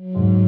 Mm-hmm.